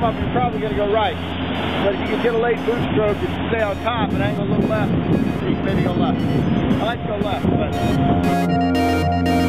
probably going to go right. But if you can get a late boof stroke and stay on top and angle a little left, you can maybe go left. I like to go left, but...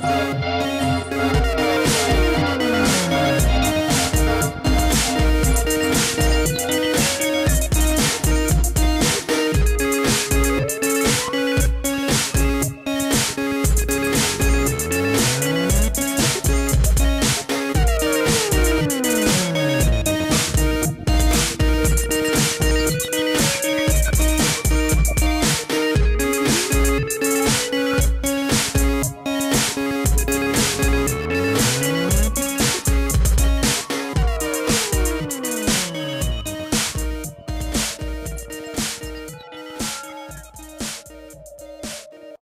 thank you.